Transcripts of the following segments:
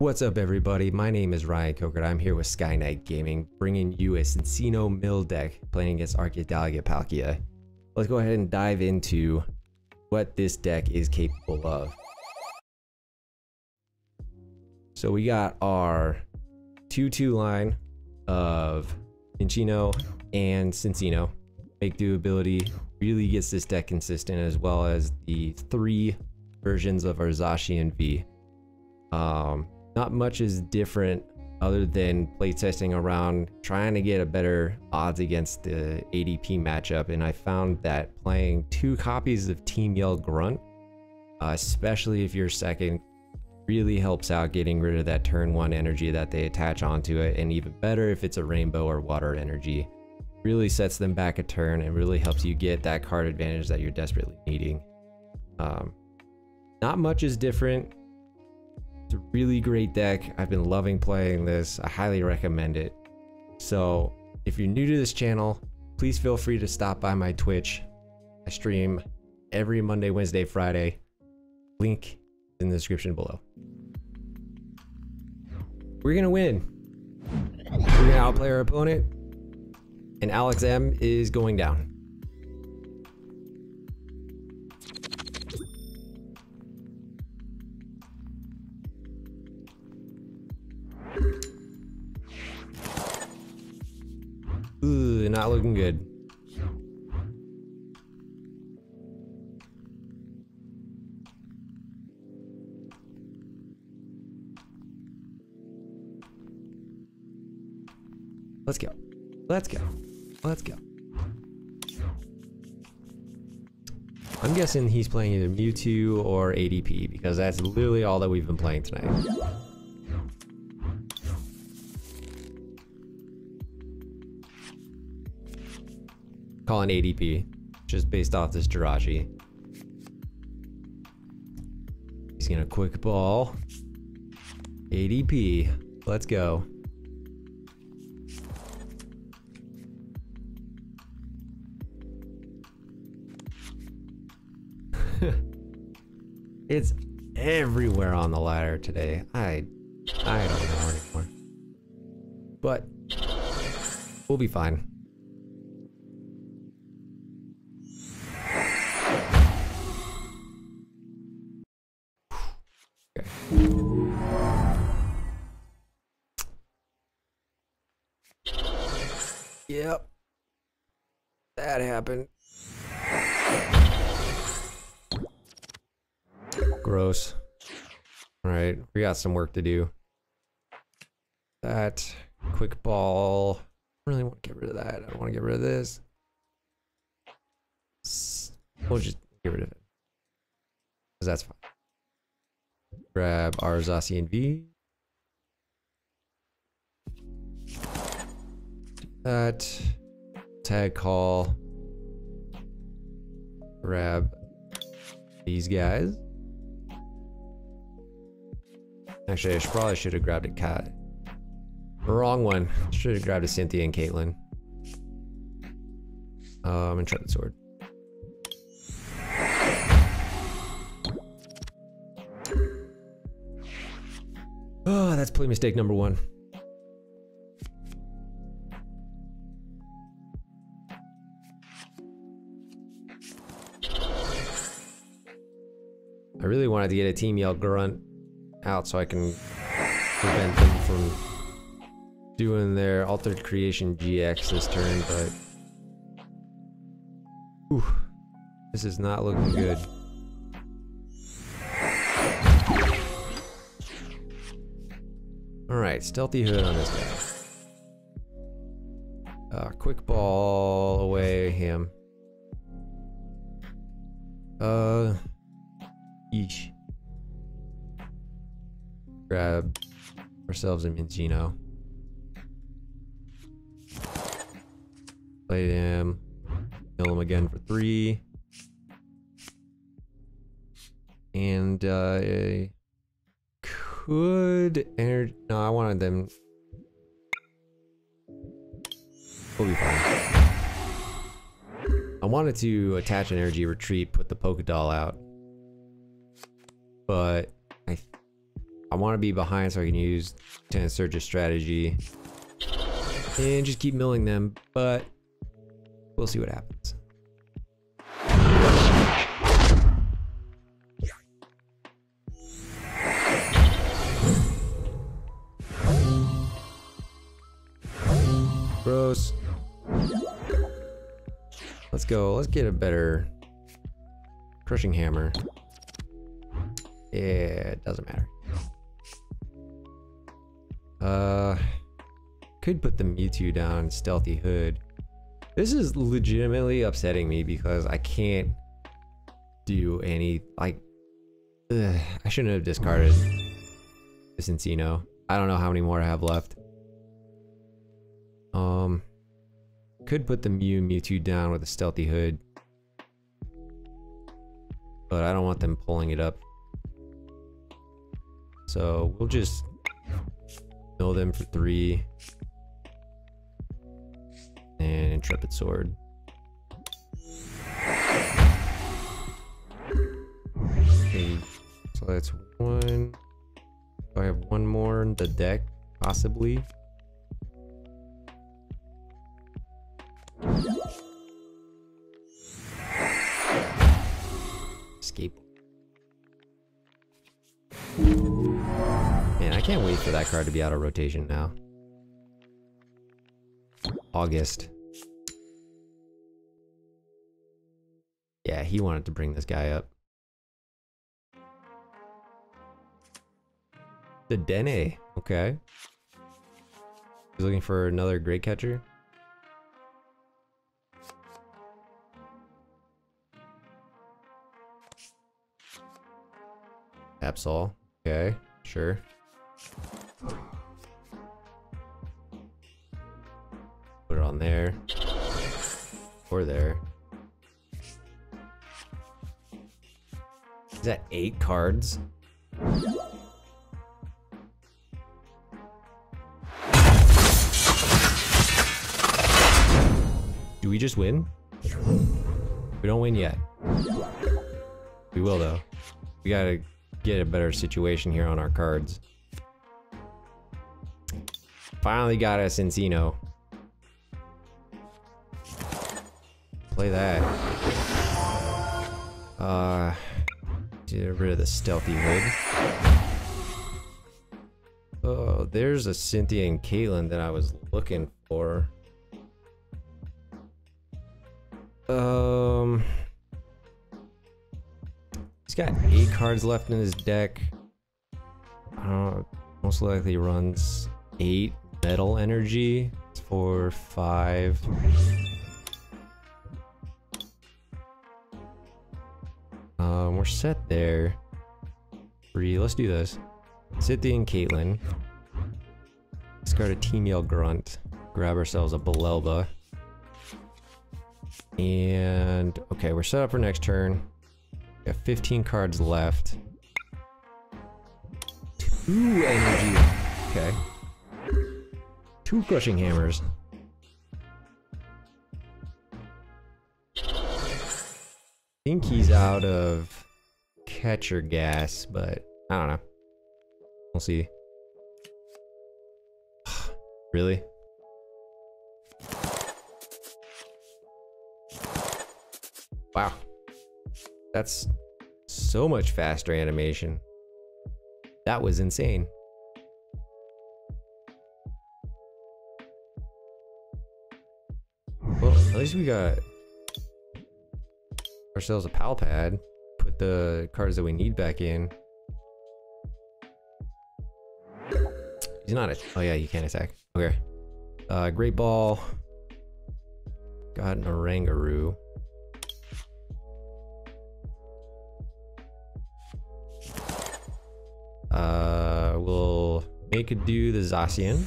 What's up everybody, my name is Ryan Kokrda. I'm here with Skyknight Gaming, bringing you a Minccino Mill deck, playing against Arceus Dialga Palkia. Let's go ahead and dive into what this deck is capable of. So we got our 2-2 line of Cinccino and Cinccino. Make do ability really gets this deck consistent as well as the three versions of our Zacian V. Um, not much is different other than playtesting around trying to get a better odds against the ADP matchup and I found that playing two copies of Team Yell Grunt, uh, especially if you're second, really helps out getting rid of that turn one energy that they attach onto it and even better if it's a rainbow or water energy. Really sets them back a turn and really helps you get that card advantage that you're desperately needing. Um, not much is different it's a really great deck. I've been loving playing this. I highly recommend it. So if you're new to this channel, please feel free to stop by my Twitch. I stream every Monday, Wednesday, Friday. Link in the description below. We're gonna win. We're gonna outplay our opponent. And Alex M is going down. Not looking good. Let's go. Let's go. Let's go. I'm guessing he's playing either Mewtwo or ADP because that's literally all that we've been playing tonight. Calling ADP, just based off this Jirachi. He's gonna quick ball. ADP, let's go. it's everywhere on the ladder today. I I don't know anymore. But we'll be fine. Yep. That happened. Gross. Alright, we got some work to do. That quick ball. I really want to get rid of that. I don't want to get rid of this. We'll just get rid of it. Because that's fine. Grab our Zacian V. That. Tag call. Grab these guys. Actually, I should, probably should have grabbed a cat. Wrong one. Should have grabbed a Cynthia and Caitlin. Um, and try the sword. Oh, that's play mistake number one. I really wanted to get a Team Yell Grunt out so I can prevent them from doing their Altered Creation GX this turn, but... This is not looking good. Alright, Stealthy Hood on this guy. Uh, quick ball away him. Uh... Yeesh. Grab ourselves a Minccino. Play him. Kill him again for three. And uh, could energy. No, I wanted them. We'll be fine. I wanted to attach an energy retreat, put the Poké Doll out but I I want to be behind so I can use Lieutenant Surge's strategy and just keep milling them, but we'll see what happens. Gross. Let's go. Let's get a better crushing hammer. Yeah, it doesn't matter. Uh, could put the Mewtwo down stealthy hood. This is legitimately upsetting me because I can't do any like. Ugh, I shouldn't have discarded this Minccino. I don't know how many more I have left. Um, could put the Mew Mewtwo down with a stealthy hood, but I don't want them pulling it up. So we'll just mill them for three and intrepid sword. Okay, so that's one. I have one more in the deck, possibly? Escape. Man, I can't wait for that card to be out of rotation now. August. Yeah, he wanted to bring this guy up. Dedenne. Okay. He's looking for another great catcher. Absol. Okay, sure. Put it on there. Or there. Is that eight cards? Do we just win? We don't win yet. We will though. We gotta get a better situation here on our cards. Finally got us Minccino. Play that. Uh, get rid of the stealthy hood. Oh, there's a Cynthia and Caitlin that I was looking for. Um, got eight cards left in his deck. Know, most likely runs eight metal energy. Four, five. Um, we're set there. Three. Let's do this. Cynthia and Caitlin. Discard a Team Yell Grunt. Grab ourselves a Bellelba. And okay, we're set up for next turn. We have 15 cards left. Two energy. Okay. Two crushing hammers. I think he's out of catcher gas, but I don't know. We'll see. really? Wow. That's so much faster animation. That was insane. Well, at least we got ourselves a pal pad. Put the cards that we need back in. He's not a. Oh yeah, you can't attack. Okay. Uh, Great Ball. Got an Oranguru. Uh, we'll make it do the Zacian.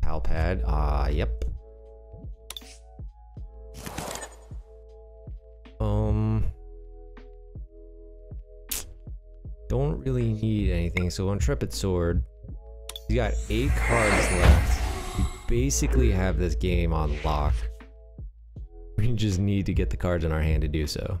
Palpad. Ah, uh, yep. Um, don't really need anything. So Intrepid Sword, he's got eight cards left. We basically have this game on lock. We just need to get the cards in our hand to do so.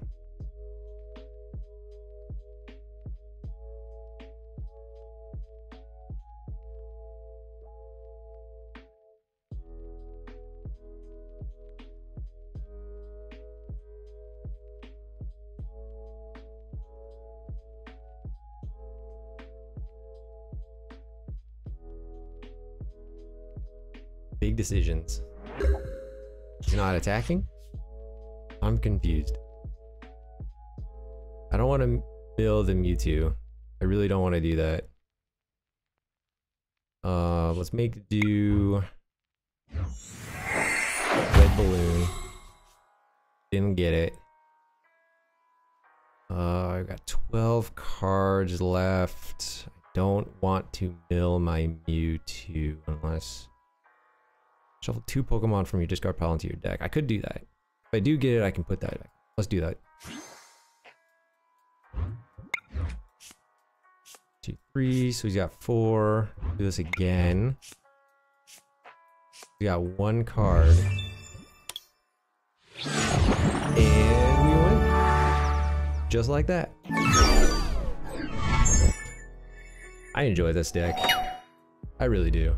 Big decisions. He's not attacking? I'm confused. I don't want to build a Mewtwo. I really don't want to do that. Uh, let's make do red balloon. Didn't get it. Uh, I've got 12 cards left. I don't want to mill my Mewtwo unless... Shuffle two Pokemon from your discard pile into your deck. I could do that. If I do get it, I can put that back. Let's do that. Two, three. So he's got four. Do this again. We got one card. And we win. Just like that. I enjoy this deck. I really do.